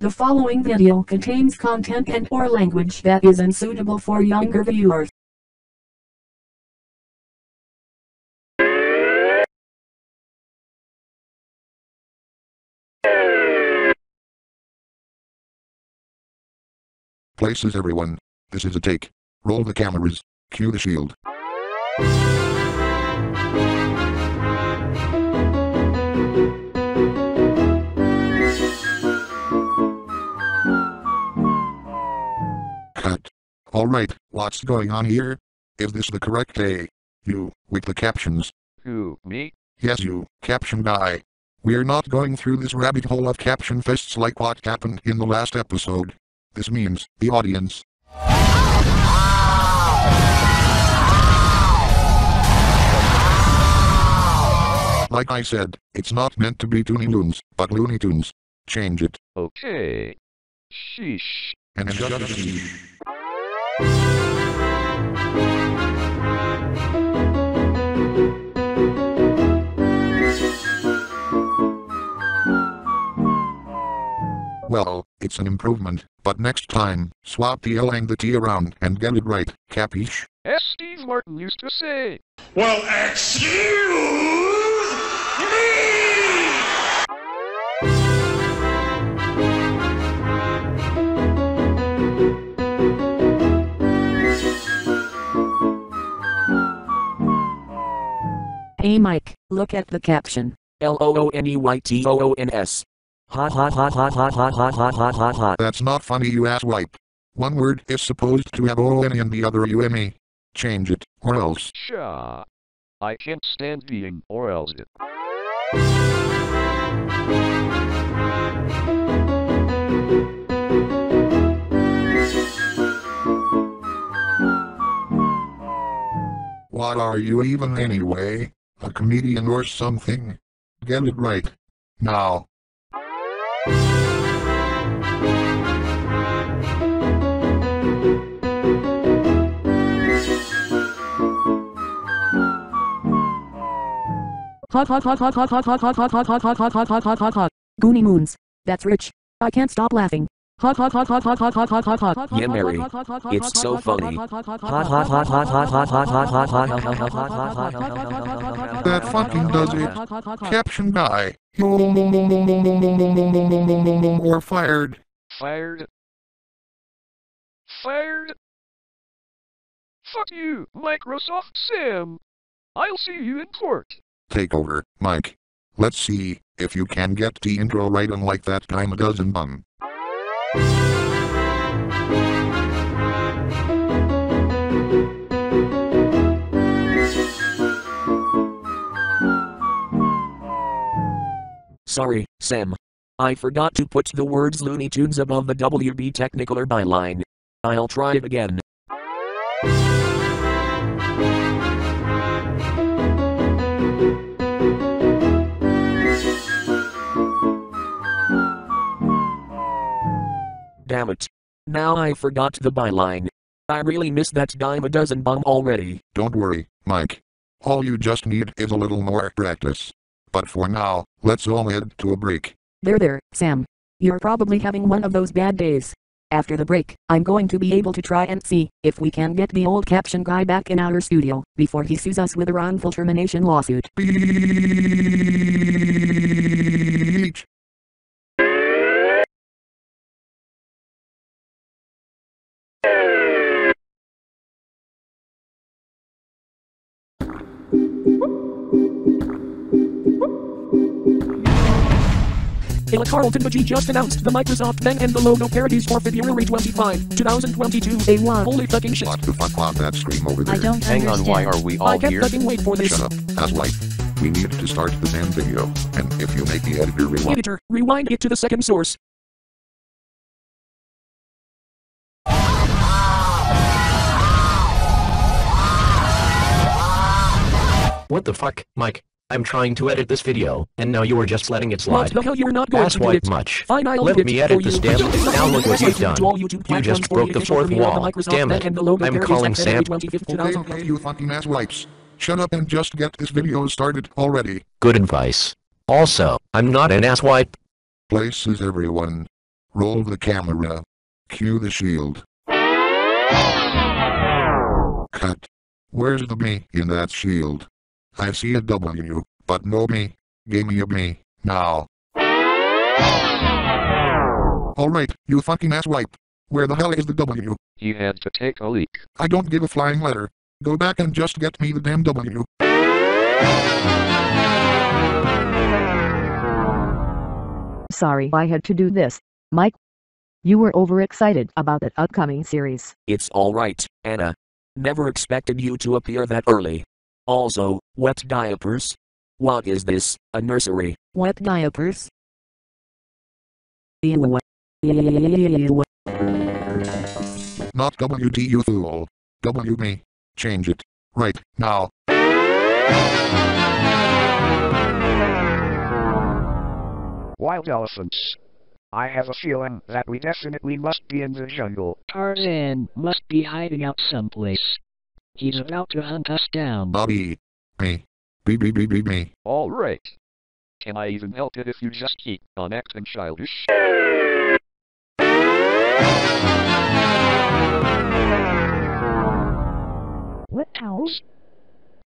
The following video contains content and or language that is unsuitable for younger viewers. Places everyone. This is a take. Roll the cameras. Cue the shield. Alright, what's going on here? Is this the correct day? You, with the captions. Who, me? Yes you, caption guy. We're not going through this rabbit hole of caption fests like what happened in the last episode. This means, the audience. Like I said, it's not meant to be Toony Loons, but Looney Tunes. Change it. Okay. Sheesh. And just see. Well, it's an improvement, but next time, swap the L and the T around and get it right, capiche? As Steve Martin used to say. Well, excuse me! Hey Mike, look at the caption. L O O N E Y T O O N S. Hot hot hot hot hot hot hot hot hot hot hot. That's not funny you asswipe. One word is supposed to have O-N and the other U-M-E. Change it, or else. Sha. I can't stand being or else it. What are you even anyway? A comedian or something? Get it right. Now. Hot hot hot hot hot hot hot hot hot hot hot hot hot hot hot hot hot. Goonie Moons. That's rich. I can't stop laughing. Hot hot hot hot hot hot hot hot hot hot. Yeah, Mary. It's so funny. That fucking does it. Caption guy. Or fired. Fired. Fired. Fuck you, Microsoft Sam. I'll see you in court. Take over, Mike. Let's see if you can get the intro right unlike that dime a dozen bum. Sorry, Sam. I forgot to put the words Looney Tunes above the WB Technicolor byline. I'll try it again. Damn it. Now I forgot the byline. I really miss that dime a dozen bomb already. Don't worry, Mike. All you just need is a little more practice. But for now, let's all head to a break. There there, Sam. You're probably having one of those bad days. After the break, I'm going to be able to try and see if we can get the old caption guy back in our studio before he sues us with a wrongful termination lawsuit. Beach. Elecarlton Baji just announced the Microsoft thing and the logo parodies for February 25, 2022. They won. Holy fucking shit. What the fuck was that scream over there? I don't Hang on, why are we I all kept here? fucking wait for this. Shut up, as asswipe. We need to start the damn video, and if you make the editor rewind. Editor, rewind it to the second source. What the fuck, Mike? I'm trying to edit this video, and now you are just letting it What slide. the hell you're not going Ass to do it. much. Fine, I'll Let me edit this you. damn- now look what you've done. To all YouTube You just broke the fourth premiere of the wall. Damn it. and the logo I'm calling Sam. 25th, Okay, okay, you fucking asswipes. Shut up and just get this video started already. Good advice. Also, I'm not an ass asswipe. Places everyone. Roll the camera. Cue the shield. Cut. Where's the me in that shield? I see a W, but no me. Give me a me, now. Alright, you fucking asswipe. Where the hell is the W? He had to take a leak. I don't give a flying letter. Go back and just get me the damn W. Sorry I had to do this, Mike. You were overexcited about that upcoming series. It's alright, Anna. Never expected you to appear that early. Also, wet diapers? What is this, a nursery? Wet diapers? Ew. Ew. Not WD you fool. W me. Change it. Right, now. Wild elephants. I have a feeling that we definitely must be in the jungle. Tarzan must be hiding out someplace. He's about to hunt us down. Bobby. Me. Be be be be me. Alright. Can I even help it if you just keep on acting childish? What owls?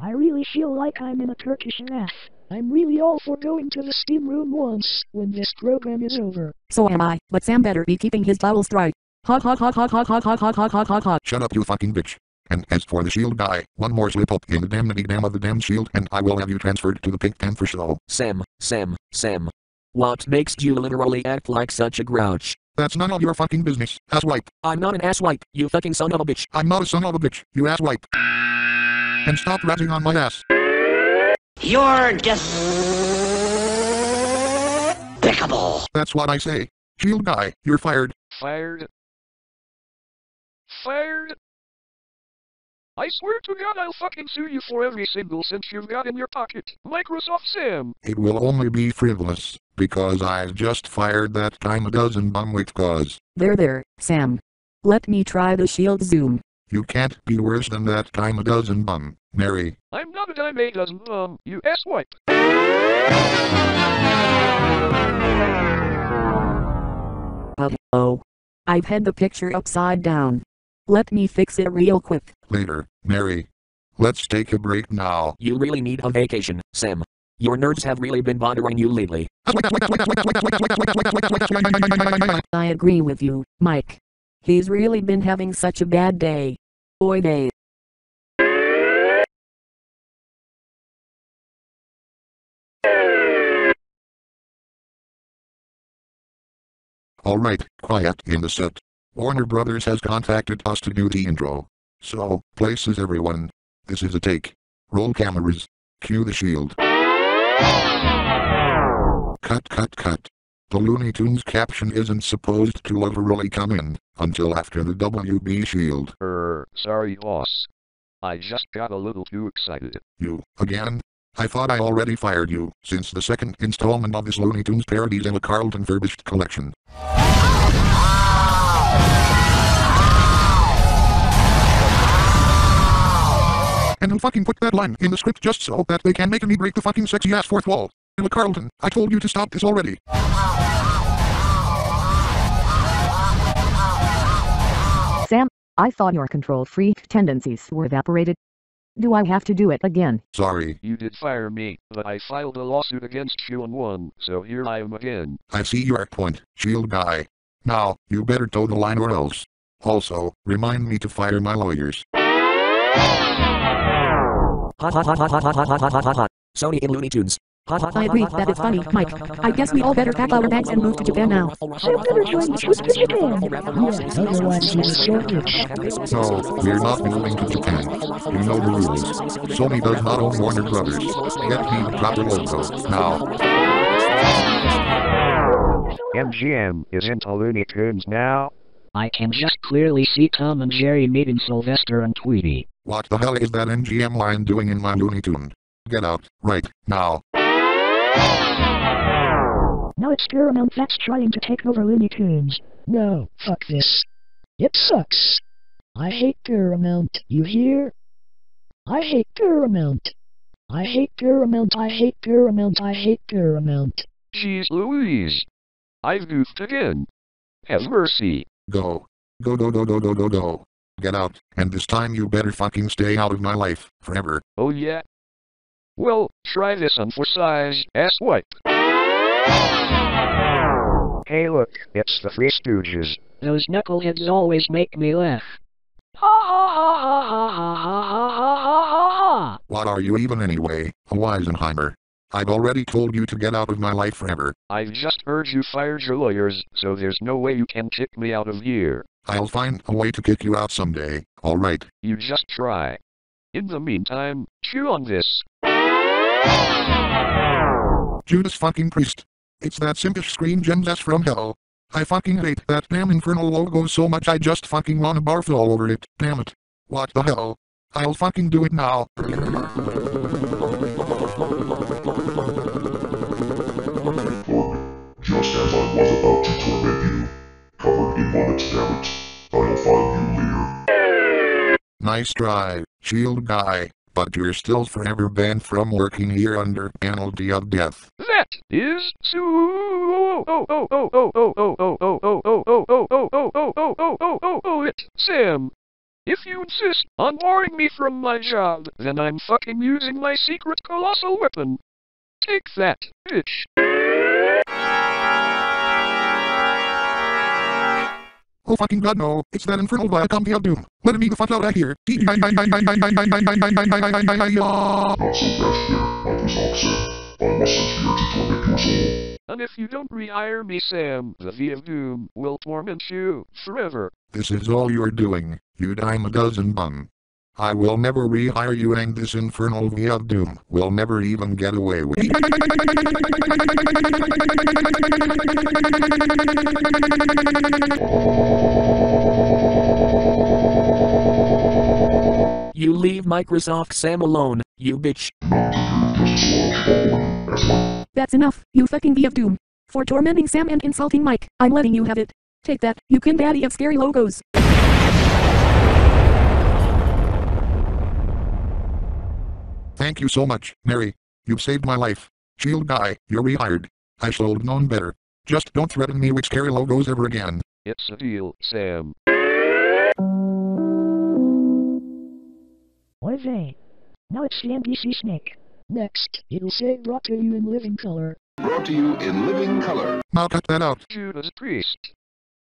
I really feel like I'm in a Turkish bath. I'm really all for going to the steam room once, when this program is over. So am I, but Sam better be keeping his towels dry. Ha ha ha ha ha ha ha ha ha ha ha ha. Shut up you fucking bitch. And as for the shield guy, one more slip up in the damnity dam of the damn shield and I will have you transferred to the Pink Panther show. Sam, Sam, Sam. What makes you literally act like such a grouch? That's none of your fucking business, asswipe. I'm not an asswipe, you fucking son of a bitch. I'm not a son of a bitch, you asswipe. And stop ratting on my ass. You're despicable. That's what I say. Shield guy, you're fired. Fired. Fired. I swear to God I'll fucking sue you for every single cent you've got in your pocket. Microsoft Sam. It will only be frivolous, because I've just fired that time a dozen bum bumwit cause. There there, Sam. Let me try the shield zoom. You can't be worse than that time a dozen bum, Mary. I'm not a dime a dozen bum, you asswipe. Uh oh. I've had the picture upside down. Let me fix it real quick. Later, Mary. Let's take a break now. You really need a vacation, Sam. Your nerds have really been bothering you lately. I agree with you, Mike. He's really been having such a bad day. Boy day. Alright, quiet in the set. Warner Brothers has contacted us to do the intro. So, places everyone. This is a take. Roll cameras. Cue the shield. Cut cut cut. The Looney Tunes caption isn't supposed to ever really come in until after the WB shield. Er, sorry boss. I just got a little too excited. You, again? I thought I already fired you, since the second installment of this Looney Tunes parodies Elecarlton furbished collection. And who fucking put that line in the script just so that they can make me break the fucking sexy ass fourth wall? Elecarlton, I told you to stop this already. Sam, I thought your control freak tendencies were evaporated. Do I have to do it again? Sorry, You did fire me, but I filed a lawsuit against you and won, so here I am again. I see your point, shield guy. Now, you better toe the line or else. Also, remind me to fire my lawyers. Hot hot hot hot hot hot hot hot hot hot hot. Sony in Looney Tunes. Hot hot I agree that it's funny, Mike. I guess we all better pack our bags and move to Japan now. So better join the trip to Japan. Yeah, otherwise you'll short ribs. No, we're not moving to Japan. You know the rules. Sony does not own Warner Brothers. Get me the proper logo, now. MGM is into Looney Tunes now. I can just clearly see Tom and Jerry meeting Sylvester and Tweety. What the hell is that MGM line doing in my Looney Tune? Get out, right, now. No it's Paramount that's trying to take over Looney Tunes. No, fuck this. It sucks. I hate Paramount, you hear? I hate Paramount. I hate Paramount, I hate Paramount, I hate Paramount. Jeez Louise. I've goofed again. Have mercy. Go. Go go go go go go go. Get out, and this time you better fucking stay out of my life, forever. Oh yeah? Well, try this on for size, asswipe. Hey look, it's the Three Stooges. Those knuckleheads always make me laugh. What are you even anyway, Weisenheimer? I've already told you to get out of my life forever. I've just heard you fired your lawyers, so there's no way you can kick me out of here. I'll find a way to kick you out someday, alright? You just try. In the meantime, chew on this. Judas fucking Priest. It's that simpish Screen Gems from hell. I fucking hate that damn infernal logo so much I just fucking wanna barf all over it, damn it. What the hell? I'll fucking do it now. Nice try, shield guy, but you're still forever banned from working here under penalty of death. That is so it, Sam. If you insist on barring me from my job, then I'm fucking using my secret colossal weapon. Take that, bitch. Oh fucking god no, it's that infernal Viacom of doom. Let me the fuck out of here. Not so fast there, Uncle Oxen. I wasn't here to torment your soul. And if you don't rehire me, Sam, the V of Doom will torment you forever. This is all you're doing, you dime a dozen bum. I will never rehire you and this infernal V of Doom will never even get away with it. You leave Microsoft Sam alone, you bitch. That's enough, you fucking V of Doom. For tormenting Sam and insulting Mike, I'm letting you have it. Take that, you kin daddy of scary logos. Thank you so much, Mary. You've saved my life. Shield guy, you're rehired. I should have known better. Just don't threaten me with scary logos ever again. It's a deal, Sam. What they? Now it's the NBC Snake. Next, it'll say brought to you in living color. Brought to you in living color. Now cut that out. Judas Priest.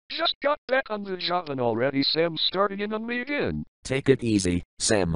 Just got back on the job and already Sam's starting in on me again. Take it easy, Sam.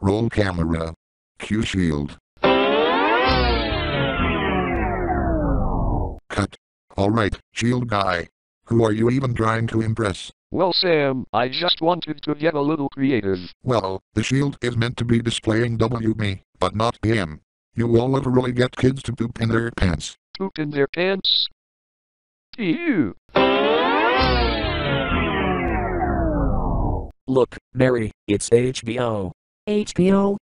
Roll camera. Q shield. Cut. Alright, shield guy. Who are you even trying to impress? Well, Sam, I just wanted to get a little creative. Well, the shield is meant to be displaying W me, but not PM. You will literally get kids to poop in their pants. Poop in their pants? Ew. Look, Mary, it's HBO. HBO.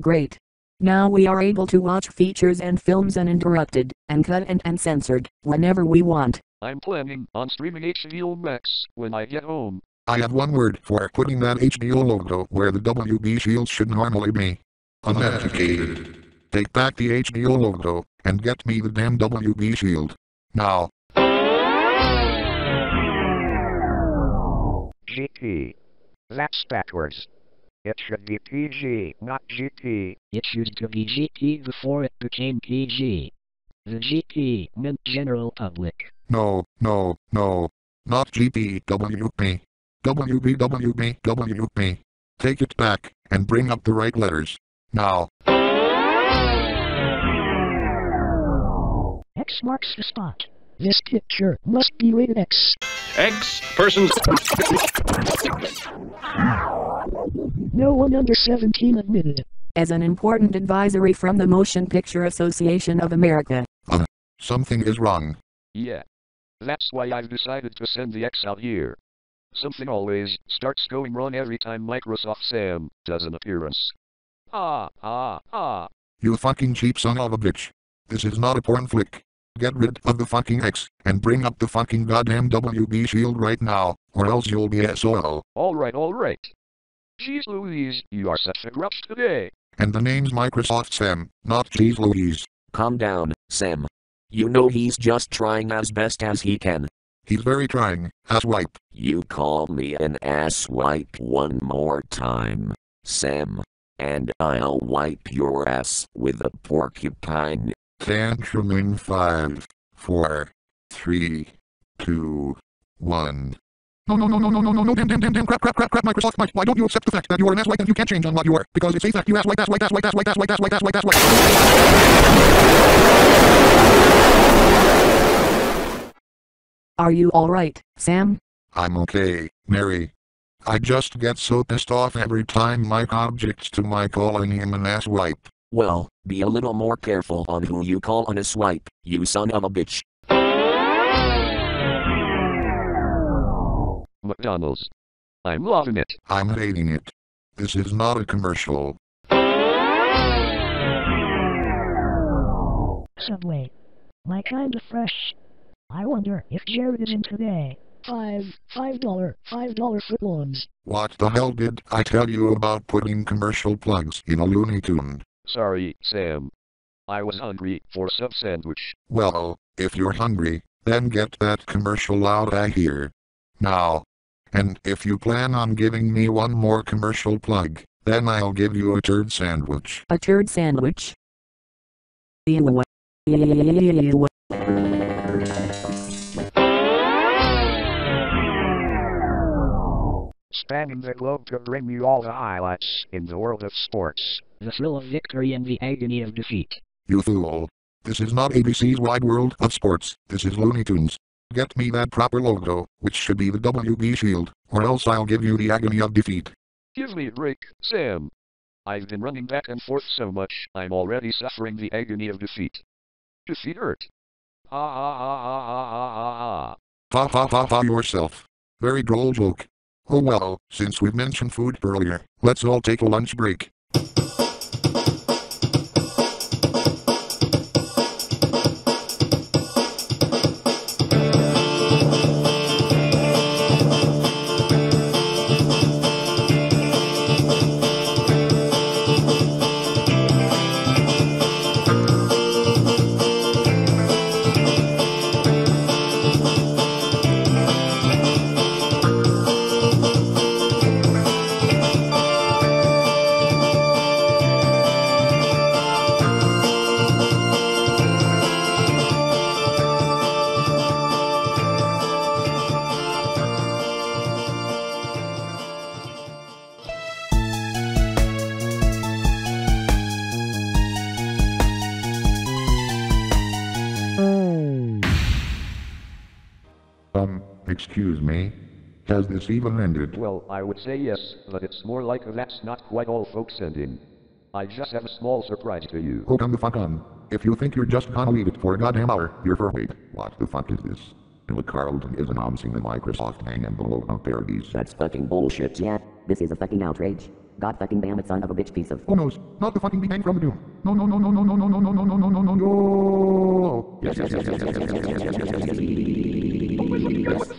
Great. Now we are able to watch features and films uninterrupted, and cut and uncensored, whenever we want. I'm planning on streaming HBO Max when I get home. I have one word for putting that HBO logo where the WB shield should normally be. Unauthenticated. Take back the HBO logo, and get me the damn WB shield. Now. GP. That's backwards. It should be PG, not GP. It used to be GP before it became PG. The GP meant general public. No, no, no. Not GP, WP. WB, WB, WP. Take it back, and bring up the right letters. Now. X marks the spot. This picture must be rated X. X persons. No one under 17 admitted. As an important advisory from the Motion Picture Association of America. Uh, something is wrong. Yeah. That's why I've decided to send the X out here. Something always starts going wrong every time Microsoft Sam does an appearance. Ah, ah, ah. You fucking cheap son of a bitch. This is not a porn flick. Get rid of the fucking X, and bring up the fucking goddamn WB shield right now, or else you'll be SOL. Alright, alright. Jeez Louise, you are such a grouch today. And the name's Microsoft Sam, not Cheese Louise. Calm down, Sam. You know he's just trying as best as he can. He's very trying, asswipe. You call me an asswipe one more time, Sam. And I'll wipe your ass with a porcupine. Tantrum in five, four, three, two, one. No, no, no, no, no, no, no, no, damn, damn, damn, damn, crap, crap, crap, crap, Microsoft, Mike, why don't you accept the fact that you are an asswipe and you can't change on what you are? Because it's a fact, you asswipe, asswipe, asswipe, asswipe, asswipe, asswipe, asswipe, asswipe. Are you alright, Sam? I'm okay, Mary. I just get so pissed off every time Mike objects to my calling him an asswipe. Well, be a little more careful on who you call on a swipe, you son of a bitch. McDonald's. I'm loving it. I'm hating it. This is not a commercial. Subway. My kind of fresh. I wonder if Jared is in today. Five, five dollar, five dollar footlongs. What the hell did I tell you about putting commercial plugs in a Looney Tune? Sorry, Sam. I was hungry for some sandwich. Well, if you're hungry, then get that commercial out I hear. Now. And if you plan on giving me one more commercial plug, then I'll give you a turd sandwich. A turd sandwich? Spanning the globe to bring you all the highlights in the world of sports. The thrill of victory and the agony of defeat. You fool. This is not ABC's Wide World of Sports, this is Looney Tunes. Get me that proper logo, which should be the WB shield, or else I'll give you the agony of defeat. Give me a break, Sam. I've been running back and forth so much, I'm already suffering the agony of defeat. Defeat hurt. Ah ah ah ah ah ah ah ah. Ha ha ha ha yourself. Very droll joke. Oh well, since we've mentioned food earlier, let's all take a lunch break. Has this even ended? Well, I would say yes, but it's more like that's not quite all folks send in. I just have a small surprise to you. Oh, come the fuck on. If you think you're just gonna leave it for a goddamn hour, you're for wait. What the fuck is this? Look, Carlton is announcing the Microsoft Hang envelope of parodies. That's fucking bullshit. Yeah, this is a fucking outrage. God fucking damn it, son of a bitch piece of. Oh no, not the fucking big from the doom. No, no, no, no, no, no, no, no, no, no, no, no, no, no. Yes, yes, yes, yes, yes, yes, yes, yes, yes, yes, yes.